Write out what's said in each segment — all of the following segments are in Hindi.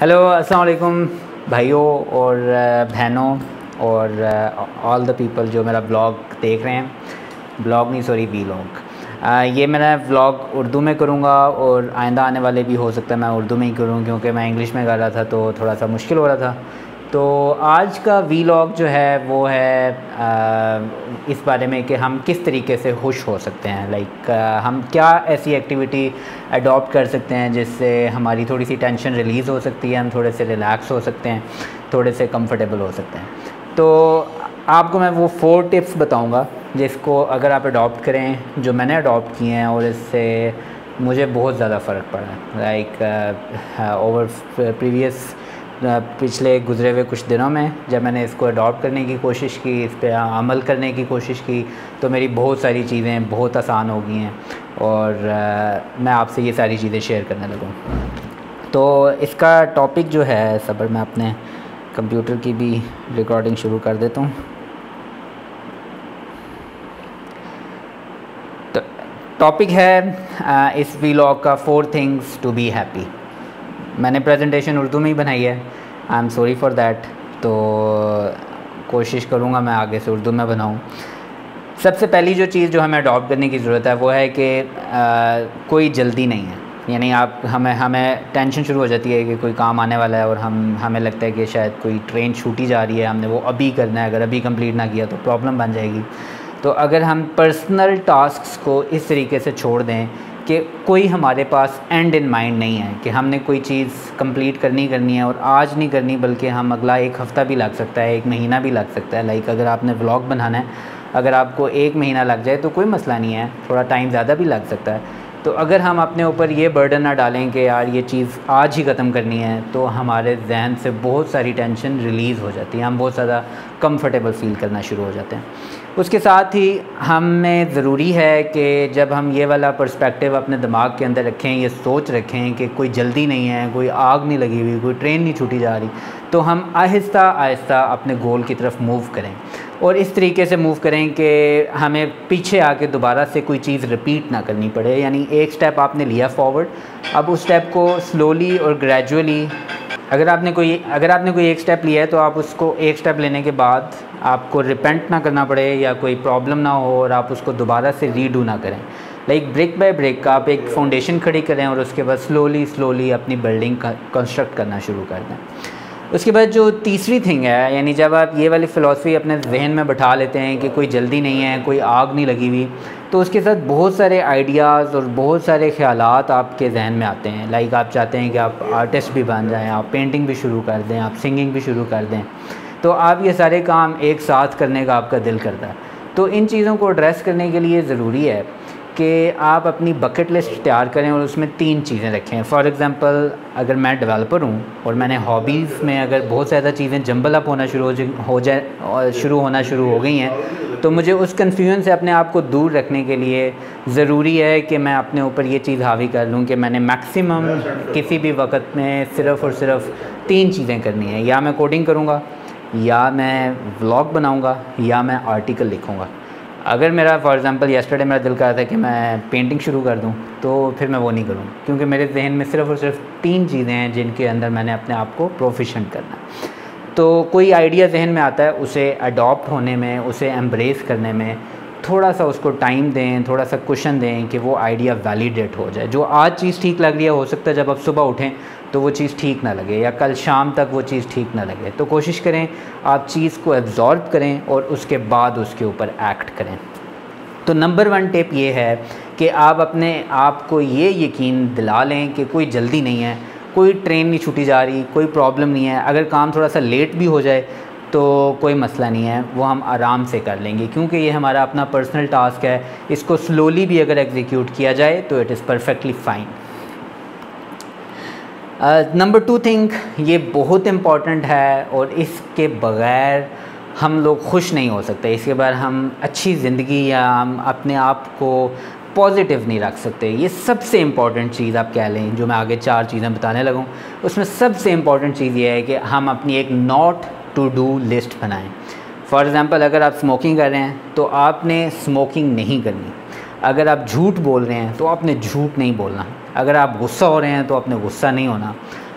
हेलो अस्सलाम वालेकुम भाइयों और बहनों और ऑल द पीपल जो मेरा ब्लॉग देख रहे हैं। ब्लॉग नहीं सॉरी वी लॉग ये मेरा व्लॉग उर्दू में करूँगा और आइंदा आने वाले भी हो सकता है मैं उर्दू में ही करूँ क्योंकि मैं इंग्लिश में कर रहा था तो थोड़ा सा मुश्किल हो रहा था। तो आज का वीलॉग जो है, वो है इस बारे में कि हम किस तरीके से खुश हो सकते हैं। लाइक हम क्या ऐसी एक्टिविटी अडॉप्ट कर सकते हैं जिससे हमारी थोड़ी सी टेंशन रिलीज़ हो सकती है, हम थोड़े से रिलैक्स हो सकते हैं, थोड़े से कंफर्टेबल हो सकते हैं। तो आपको मैं वो फोर टिप्स बताऊँगा जिसको अगर आप अडॉप्ट करें, जो मैंने अडॉप्ट किए हैं और इससे मुझे बहुत ज़्यादा फ़र्क पड़ा। लाइक ओवर प्रीवियस पिछले गुज़रे हुए कुछ दिनों में जब मैंने इसको अडॉप्ट करने की कोशिश की, इस पर अमल करने की कोशिश की तो मेरी बहुत सारी चीज़ें बहुत आसान हो गई हैं और मैं आपसे ये सारी चीज़ें शेयर करने लगूँ। तो इसका टॉपिक जो है सबर मैं अपने कंप्यूटर की भी रिकॉर्डिंग शुरू कर देता हूँ। तो टॉपिक है इस वीलॉग का four things to be happy मैंने प्रेजेंटेशन उर्दू में ही बनाई है। I am sorry for that तो कोशिश करूँगा मैं आगे से उर्दू में बनाऊँ। सबसे पहली जो चीज़ जो हमें अडॉप्ट करने की ज़रूरत है, वो है कि कोई जल्दी नहीं है। यानी आप, हमें हमें टेंशन शुरू हो जाती है कि कोई काम आने वाला है और हम, हमें लगता है कि शायद कोई ट्रेन छूटी जा रही है, हमने वो अभी करना है। अगर अभी कंप्लीट ना किया तो प्रॉब्लम बन जाएगी। तो अगर हम पर्सनल टास्क को इस तरीके से छोड़ दें कि कोई हमारे पास एंड इन माइंड नहीं है, कि हमने कोई चीज़ कंप्लीट करनी करनी है और आज नहीं करनी, बल्कि हम अगला एक हफ़्ता भी लग सकता है, एक महीना भी लग सकता है। लाइक अगर आपने व्लॉग बनाना है, अगर आपको एक महीना लग जाए तो कोई मसला नहीं है, थोड़ा टाइम ज़्यादा भी लग सकता है। तो अगर हम अपने ऊपर ये बर्डन ना डालें कि यार ये चीज़ आज ही ख़त्म करनी है तो हमारे जहन से बहुत सारी टेंशन रिलीज़ हो जाती है। हम बहुत ज़्यादा कंफर्टेबल फ़ील करना शुरू हो जाते हैं। उसके साथ ही हमें ज़रूरी है कि जब हम ये वाला पर्सपेक्टिव अपने दिमाग के अंदर रखें, ये सोच रखें कि कोई जल्दी नहीं है, कोई आग नहीं लगी हुई, कोई ट्रेन नहीं छूटी जा रही तो हम आहिस्ता आहिस्ता अपने गोल की तरफ़ मूव करें। और इस तरीके से मूव करें कि हमें पीछे आके दोबारा से कोई चीज़ रिपीट ना करनी पड़े। यानी एक स्टेप आपने लिया फॉरवर्ड अब उस स्टेप को स्लोली और ग्रेजुअली अगर आपने कोई, अगर आपने कोई एक स्टेप लिया है तो आप उसको एक स्टेप लेने के बाद आपको रिपेंट ना करना पड़े या कोई प्रॉब्लम ना हो और आप उसको दोबारा से रीडू ना करें। लाइक ब्रिक बाय ब्रिक आप एक फाउंडेशन खड़ी करें और उसके बाद स्लोली स्लोली अपनी बिल्डिंग कंस्ट्रक्ट करना शुरू कर दें। उसके बाद जो तीसरी थिंग है, यानी जब आप ये वाली फ़िलासफ़ी अपने जहन में बैठा लेते हैं कि कोई जल्दी नहीं है, कोई आग नहीं लगी हुई तो उसके साथ बहुत सारे आइडियाज़ और बहुत सारे ख्याल आपके जहन में आते हैं। लाइक आप चाहते हैं कि आप आर्टिस्ट भी बन जाएँ, आप पेंटिंग भी शुरू कर दें, आप सिंगिंग भी शुरू कर दें तो आप ये सारे काम एक साथ करने का आपका दिल करता है। तो इन चीज़ों को एड्रेस करने के लिए ज़रूरी है कि आप अपनी बकेट लिस्ट तैयार करें और उसमें तीन चीज़ें रखें। फ़ॉर एग्ज़ाम्पल अगर मैं डेवलपर हूँ और मैंने हॉबीज़ में अगर बहुत ज़्यादा चीज़ें जंबल अप होना शुरू हो जाए, और शुरू होना शुरू हो गई हैं तो मुझे उस कन्फ्यूज़न से अपने आप को दूर रखने के लिए ज़रूरी है कि मैं अपने ऊपर ये चीज़ हावी कर लूँ कि मैंने मैक्सिमम किसी भी वक्त में सिर्फ़ और सिर्फ़ तीन चीज़ें करनी है। या मैं कोडिंग करूँगा, या मैं व्लॉग बनाऊँगा, या मैं आर्टिकल लिखूँगा। अगर मेरा फॉर एग्ज़ाम्पल येस्टरडे मेरा दिल कर रहा था कि मैं पेंटिंग शुरू कर दूँ तो फिर मैं वो नहीं करूँ। क्योंकि मेरे जहन में सिर्फ़ और सिर्फ़ तीन चीज़ें हैं जिनके अंदर मैंने अपने आप को प्रोफिशेंट करना। तो कोई आइडिया जहन में आता है, उसे अडॉप्ट होने में, उसे एम्ब्रेस करने में थोड़ा सा उसको टाइम दें, थोड़ा सा क्वेश्चन दें कि वो आइडिया वैलिडेट हो जाए। जो आज चीज़ ठीक लग रही है, हो सकता है जब आप सुबह उठें तो वो चीज़ ठीक ना लगे या कल शाम तक वो चीज़ ठीक ना लगे। तो कोशिश करें आप चीज़ को एब्ज़ॉर्ब करें और उसके बाद उसके ऊपर एक्ट करें। तो नंबर वन टिप ये है कि आप अपने आप को ये यकीन दिला लें कि कोई जल्दी नहीं है, कोई ट्रेन नहीं छूटी जा रही, कोई प्रॉब्लम नहीं है। अगर काम थोड़ा सा लेट भी हो जाए तो कोई मसला नहीं है, वो हम आराम से कर लेंगे, क्योंकि ये हमारा अपना पर्सनल टास्क है। इसको स्लोली भी अगर एग्जीक्यूट किया जाए तो it is perfectly fine number two thing ये बहुत इंपॉर्टेंट है, और इसके बग़ैर हम लोग खुश नहीं हो सकते। इसके बाद हम अच्छी ज़िंदगी या हम अपने आप को पॉजिटिव नहीं रख सकते। ये सबसे इंपॉर्टेंट चीज़ आप कह लें, जो मैं आगे चार चीज़ें बताने लगूँ। उसमें सबसे इंपॉर्टेंट चीज़ ये है कि हम अपनी एक नॉट टू डू लिस्ट बनाएँ। फॉर एग्ज़ाम्पल अगर आप स्मोकिंग कर रहे हैं तो आपने स्मोकिंग नहीं करनी। अगर आप झूठ बोल रहे हैं तो आपने झूठ नहीं बोलना। अगर आप गुस्सा हो रहे हैं तो आपने गुस्सा नहीं होना।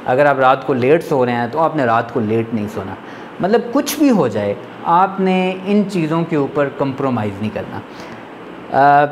अगर आप रात को लेट सो रहे हैं तो आपने रात को लेट नहीं सोना। मतलब कुछ भी हो जाए आपने इन चीज़ों के ऊपर कंप्रोमाइज़ नहीं करना। आ,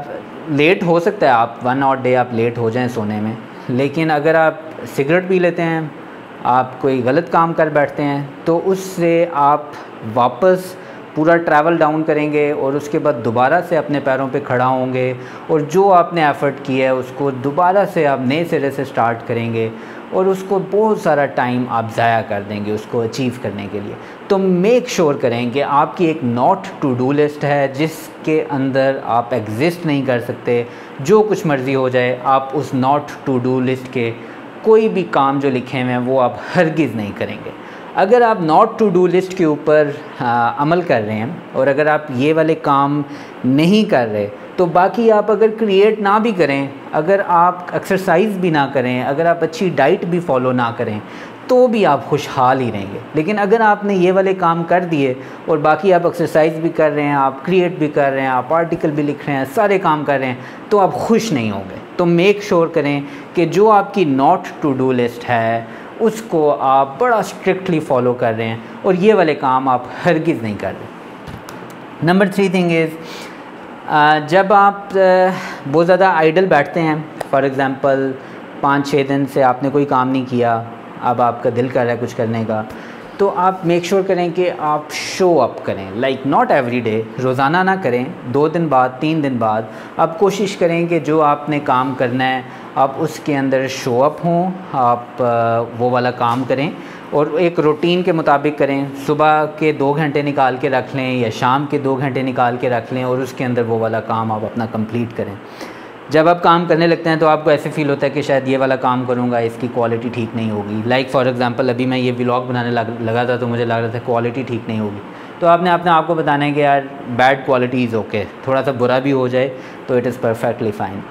लेट हो सकता है आप वन आवर डे आप लेट हो जाएँ सोने में। लेकिन अगर आप सिगरेट पी लेते हैं आप कोई गलत काम कर बैठते हैं तो उससे आप वापस पूरा ट्रैवल डाउन करेंगे और उसके बाद दोबारा से अपने पैरों पे खड़ा होंगे और जो आपने एफ़र्ट किया है, उसको दोबारा से आप नए सिरे से स्टार्ट करेंगे और उसको बहुत सारा टाइम आप ज़ाया कर देंगे उसको अचीव करने के लिए। तो मेक श्योर sure करें कि आपकी एक नॉट टू डू लिस्ट है, जिसके अंदर आप एग्ज़िस्ट नहीं कर सकते। जो कुछ मर्ज़ी हो जाए, आप उस नॉट टू डू लिस्ट के कोई भी काम जो लिखे हुए हैं, वो आप हरगिज़ नहीं करेंगे। अगर आप नॉट टू डू लिस्ट के ऊपर अमल कर रहे हैं और अगर आप ये वाले काम नहीं कर रहे तो बाकी आप अगर क्रिएट ना भी करें, अगर आप एक्सरसाइज भी ना करें, अगर आप अच्छी डाइट भी फॉलो ना करें तो भी आप खुशहाल ही रहेंगे। लेकिन अगर आपने ये वाले काम कर दिए और बाकी आप एक्सरसाइज भी कर रहे हैं, आप क्रिएट भी कर रहे हैं, आप आर्टिकल भी लिख रहे हैं, सारे काम कर रहे हैं तो आप खुश नहीं होंगे। तो मेक श्योर sure करें कि जो आपकी नॉट टू डू लिस्ट है, उसको आप बड़ा स्ट्रिक्टली फॉलो कर रहे हैं और ये वाले काम आप हरगिज़ नहीं कर रहे। नंबर थ्री थिंग इज़ जब आप बहुत ज़्यादा आइडल बैठते हैं फॉर एग्ज़ाम्पल पाँच छः दिन से आपने कोई काम नहीं किया अब आपका दिल कर रहा है कुछ करने का तो आप मेक श्योर sure करें कि आप शो अप करें। लाइक नॉट एवरी डे रोज़ाना ना करें, दो दिन बाद, तीन दिन बाद। आप कोशिश करें कि जो आपने काम करना है, आप उसके अंदर शो अप हों, आप वो वाला काम करें और एक रूटीन के मुताबिक करें। सुबह के दो घंटे निकाल के रख लें या शाम के दो घंटे निकाल के रख लें और उसके अंदर वो वाला काम आप अपना कंप्लीट करें। जब आप काम करने लगते हैं तो आपको ऐसे फील होता है कि शायद ये वाला काम करूँगा इसकी क्वालिटी ठीक नहीं होगी। लाइक फॉर एग्ज़ाम्पल अभी मैं ये व्लॉग बनाने लग, था तो मुझे लग रहा था क्वालिटी ठीक नहीं होगी। तो आपने अपने आपको बताना है कि यार बैड क्वालिटी इज़ ओके थोड़ा सा बुरा भी हो जाए तो it is perfectly fine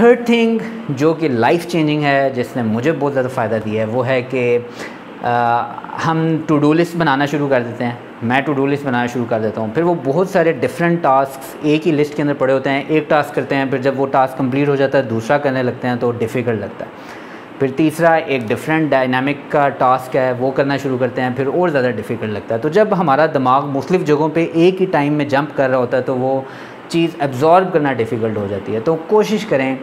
third thing जो कि लाइफ चेंजिंग है जिसने मुझे बहुत ज़्यादा फ़ायदा दिया है वो है कि हम टू डू लिस्ट बनाना शुरू कर देते हैं। मैं टू डू लिस्ट बनाना शुरू कर देता हूँ। फिर वो बहुत सारे डिफरेंट टास्क एक ही लिस्ट के अंदर पड़े होते हैं। एक टास्क करते हैं, फिर जब वो टास्क कंप्लीट हो जाता है, दूसरा करने लगते हैं तो डिफ़िकल्ट लगता है। फिर तीसरा एक डिफरेंट डायनामिक का टास्क है, वो करना शुरू करते हैं, फिर और ज़्यादा डिफ़िकल्ट लगता है। तो जब हमारा दिमाग मुख्तलिफ़ जगहों पर एक ही टाइम में जंप कर रहा होता है तो वो चीज़ एब्ज़ॉर्ब करना डिफ़िकल्ट हो जाती है। तो कोशिश करें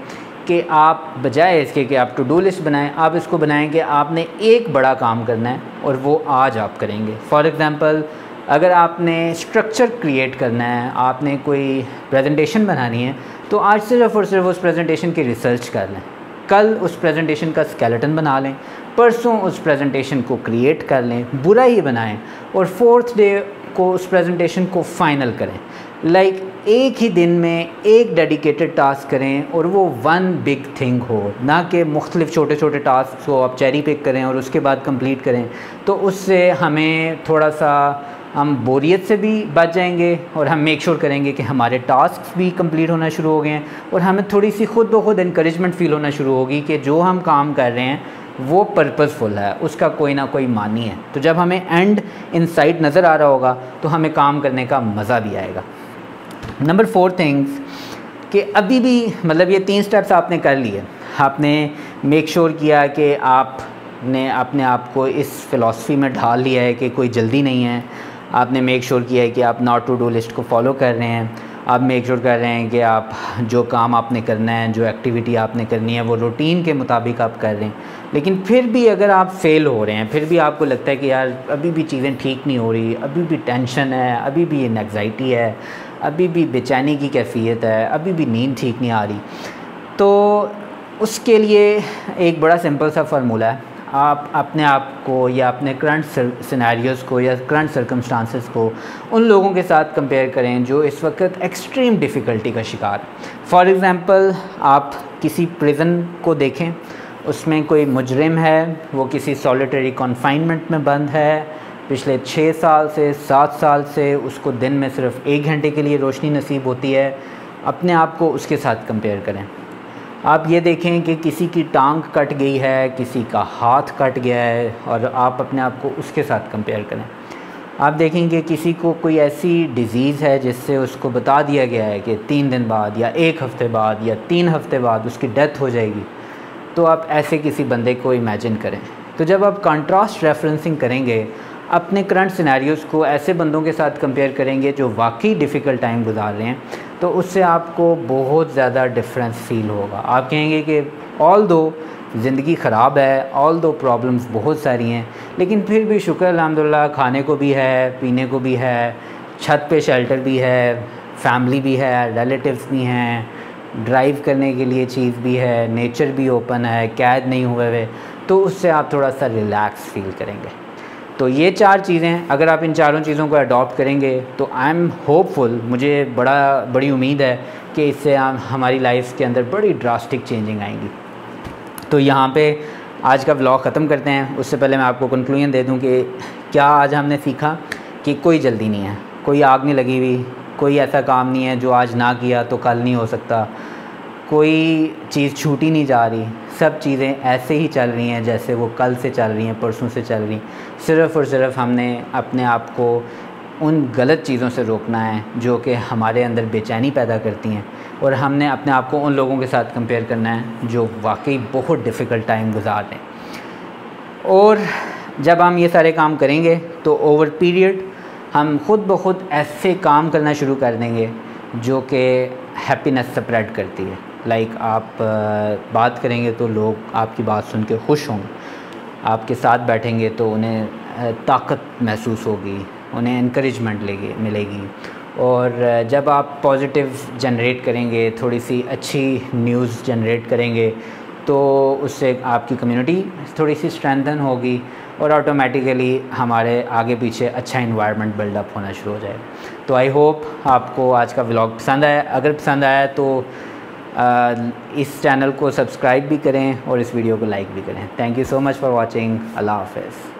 कि आप बजाय इसके कि आप टू डू लिस्ट बनाएँ आप इसको बनाएँ कि आपने एक बड़ा काम करना है और वो आज आप करेंगे। फॉर एग्ज़ाम्पल अगर आपने स्ट्रक्चर क्रिएट करना है आपने कोई प्रेजेंटेशन बनानी है तो आज सिर्फ़ और सिर्फ़ उस प्रेजेंटेशन की रिसर्च कर लें। कल उस प्रेजेंटेशन का स्केलेटन बना लें परसों उस प्रेजेंटेशन को क्रिएट कर लें बुरा ही बनाएँ और फोर्थ डे को उस प्रेजेंटेशन को फाइनल करें। लाइक like, एक ही दिन में एक डेडिकेटेड टास्क करें और वो वन बिग थिंग हो। ना कि मुख्तलिफ़ छोटे छोटे टास्क को आप चेरी पिक करें और उसके बाद कंप्लीट करें। तो उससे हमें थोड़ा सा हम बोरियत से भी बच जाएँगे और हम मेक श्योर sure करेंगे कि हमारे टास्क भी कंप्लीट होना शुरू हो गए हैं और हमें थोड़ी सी खुद ब खुद इंक्रेजमेंट फ़ील होना शुरू होगी कि जो हम काम कर रहे हैं, वो पर्पज़फुल है, उसका कोई ना कोई मानी है। तो जब हमें एंड इन साइड नज़र आ रहा होगा तो हमें काम करने का मज़ा भी आएगा। नंबर फोर थिंग्स कि अभी भी मतलब ये तीन स्टेप्स आपने कर लिए। आपने मेक श्योर sure किया कि आपने अपने आप को इस फ़िलासफ़ी में ढाल लिया है कि कोई जल्दी नहीं है। आपने मेक श्योर sure किया है कि आप नॉट टू डू लिस्ट को फॉलो कर रहे हैं। आप मेक श्योर sure कर रहे हैं कि आप जो काम आपने करना है, जो एक्टिविटी आपने करनी है, वो रूटीन के मुताबिक आप कर रहे हैं। लेकिन फिर भी अगर आप फेल हो रहे हैं, फिर भी आपको लगता है कि यार अभी भी चीज़ें ठीक नहीं हो रही, अभी भी टेंशन है, अभी भी एनजाइटी है अभी भी बेचैनी की कैफियत है, अभी भी नींद ठीक नहीं आ रही। तो उसके लिए एक बड़ा सिंपल सा फार्मूला है। आप अपने आप को या अपने करंट सिनेरियोज़ को या करंट सर्कमस्टांसेस को उन लोगों के साथ कंपेयर करें जो इस वक्त एक्सट्रीम डिफ़िकल्टी का शिकार। फॉर एग्ज़ाम्पल आप किसी प्रिज़न को देखें, उसमें कोई मुजरिम है, वो किसी सॉलिटरी कॉन्फाइनमेंट में बंद है पिछले छः साल से, सात साल से उसको दिन में सिर्फ़ एक घंटे के लिए रोशनी नसीब होती है। अपने आप को उसके साथ कंपेयर करें। आप ये देखें कि किसी की टांग कट गई है, किसी का हाथ कट गया है और आप अपने आप को उसके साथ कंपेयर करें। आप देखेंगे किसी को कोई ऐसी डिज़ीज़ है जिससे उसको बता दिया गया है कि तीन दिन बाद या एक हफ़्ते बाद या तीन हफ़्ते बाद उसकी डेथ हो जाएगी। तो आप ऐसे किसी बंदे को इमेजिन करें। तो जब आप कंट्रास्ट रेफरेंसिंग करेंगे अपने करंट सिनेरियोज़ को ऐसे बंदों के साथ कंपेयर करेंगे जो वाकई डिफ़िकल्ट टाइम गुजार रहे हैं तो उससे आपको बहुत ज़्यादा डिफरेंस फील होगा। आप कहेंगे कि ऑल दो ज़िंदगी ख़राब है ऑल दो प्रॉब्लम्स बहुत सारी हैं, लेकिन फिर भी शुक्र अलहमदिल्ला खाने को भी है, पीने को भी है, छत पे शेल्टर भी है फैमिली भी है रिलेटिव्स भी हैं ड्राइव करने के लिए चीज़ भी है नेचर भी ओपन है, कैद नहीं हुए हुए तो उससे आप थोड़ा सा रिलैक्स फील करेंगे। तो ये चार चीज़ें, अगर आप इन चारों चीज़ों को अडॉप्ट करेंगे तो आई एम होपफुल मुझे बड़ा, बड़ी उम्मीद है कि इससे हमारी लाइफ के अंदर बड़ी ड्रास्टिक चेंजिंग आएँगी। तो यहाँ पे आज का ब्लॉग ख़त्म करते हैं। उससे पहले मैं आपको कंक्लूजन दे दूँ कि क्या आज हमने सीखा कि कोई जल्दी नहीं है। कोई आग नहीं लगी हुई, कोई ऐसा काम नहीं है जो आज ना किया तो कल नहीं हो सकता। कोई चीज़ छूटी नहीं जा रही। सब चीज़ें ऐसे ही चल रही हैं जैसे वो कल से चल रही हैं, परसों से चल रही सिर्फ़ और सिर्फ़ हमने अपने आप को उन गलत चीज़ों से रोकना है जो कि हमारे अंदर बेचैनी पैदा करती हैं। और हमने अपने आप को उन लोगों के साथ कंपेयर करना है जो वाकई बहुत डिफ़िकल्ट टाइम गुजार रहे हैं। और जब हम ये सारे काम करेंगे तो ओवर पीरियड हम खुद ब खुद ऐसे काम करना शुरू कर देंगे जो कि हैप्पीनेस स्प्रेड करती है। लाइक आप बात करेंगे तो लोग आपकी बात सुन के खुश होंगे। आपके साथ बैठेंगे तो उन्हें ताकत महसूस होगी, उन्हें इनक्रेजमेंट लेगी, मिलेगी। और जब आप पॉजिटिव जनरेट करेंगे, थोड़ी सी अच्छी न्यूज़ जनरेट करेंगे तो उससे आपकी कम्युनिटी थोड़ी सी स्ट्रेंथन होगी और ऑटोमेटिकली हमारे आगे पीछे अच्छा इन्वायरमेंट बिल्डअप होना शुरू हो जाए तो आई होप आपको आज का व्लॉग पसंद आया। अगर पसंद आया तो इस चैनल को सब्सक्राइब भी करें और इस वीडियो को लाइक भी करें। Thank you so much for watching Allah half